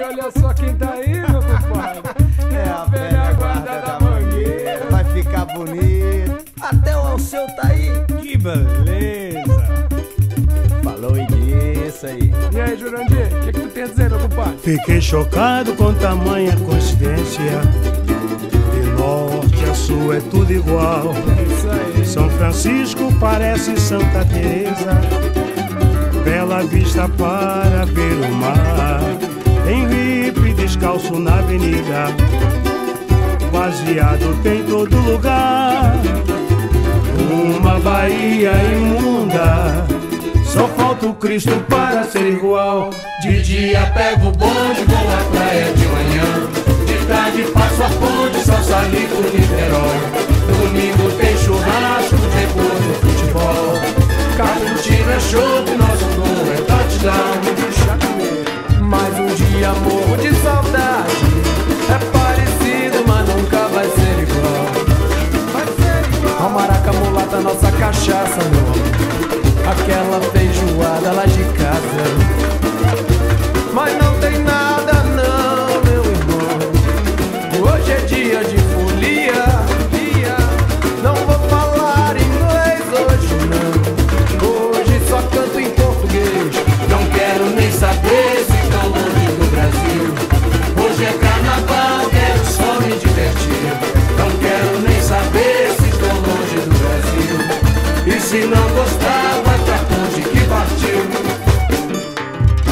E olha só quem tá aí, meu compadre. É a velha guarda da mangueira. Vai ficar bonito. Até o Alceu tá aí. Que beleza! Falou e disse aí. E aí, Jurandir, o que, que tu tem a dizer, meu compadre? Fiquei chocado com tamanha coincidência. De norte a sul é tudo igual. É isso aí. São Francisco parece Santa Teresa. Bela vista para ver o mar. Descalço na avenida. Baseado tem todo lugar. Uma Bahia imunda. Só falta o Cristo para ser igual. De dia pego o bonde, vou à praia de manhã. De tarde passo a ponte, São Salito, Niterói. Domingo tem churrasco, depois do futebol. Caputino é show, cachaça, amor. Aquela feijoada lá de casa. Se não gostar, vai pra ponte que partiu.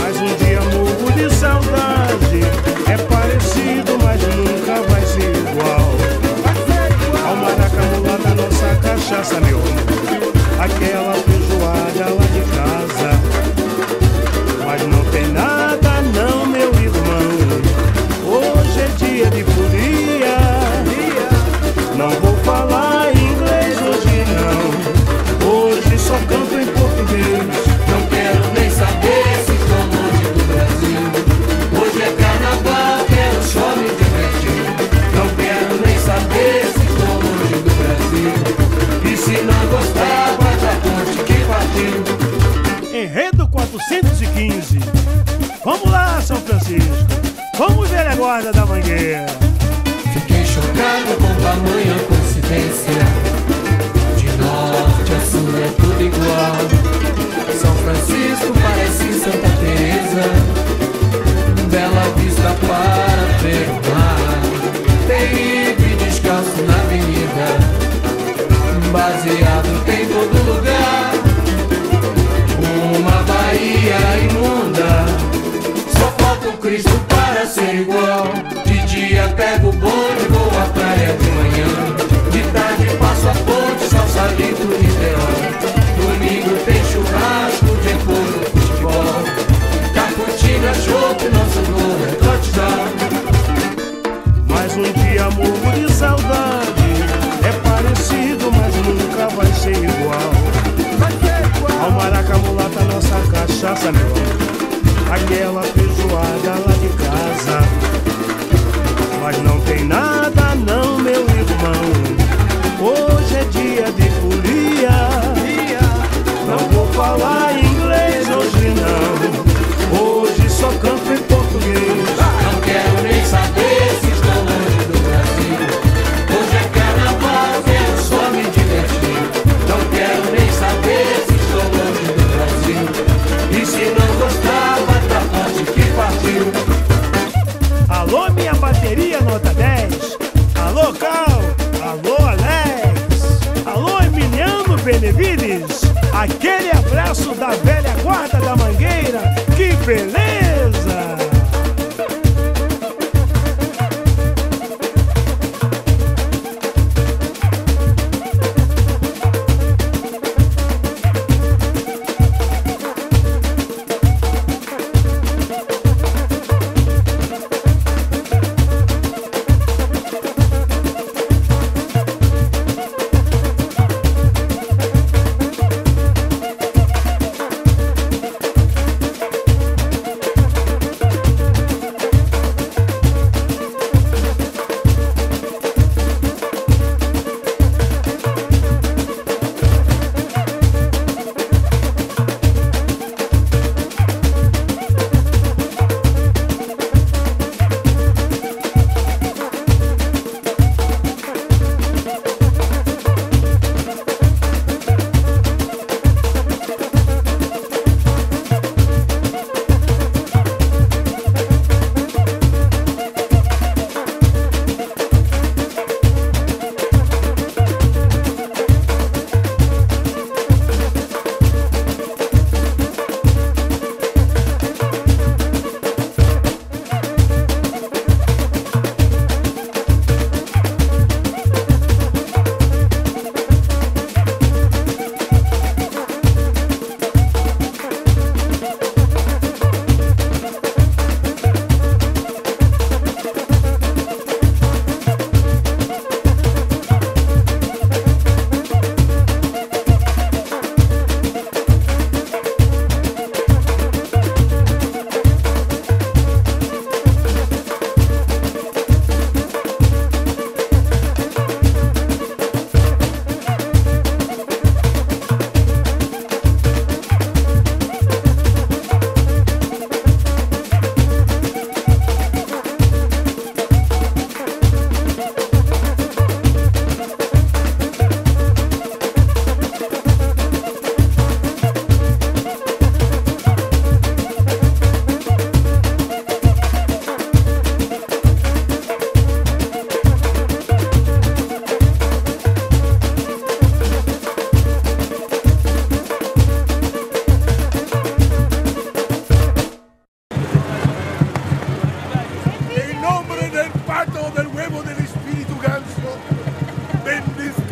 Mais um dia morro de saudade. É parecido, mas nunca vai ser igual. Ao maraca mulata, nossa cachaça, meu amor. Aquela feijoada lá de casa. Mas não tem nada, não, meu irmão. Hoje é dia de folia. Não vou falar só canto em português. Não quero nem saber se estão longe do Brasil. Hoje é carnaval, quero só me divertir. Não quero nem saber se estão longe do Brasil. E se não gostar, vai pra ponte que partiu. Enredo 415. Vamos lá, São Francisco. Vamos ver a guarda da mangueira. Fiquei chocado com tamanha coincidência. Felipe descalço na avenida. Baseado tem todo lugar. Uma Bahia imunda. Só falta o Cristo para ser igual. De dia pego o bonde,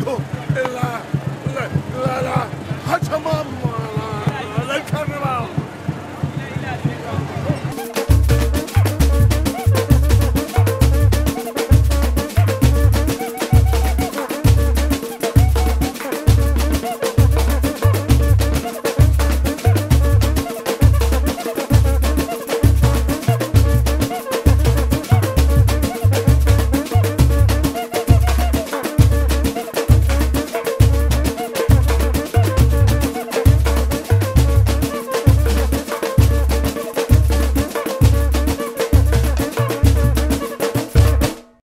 Ronaldo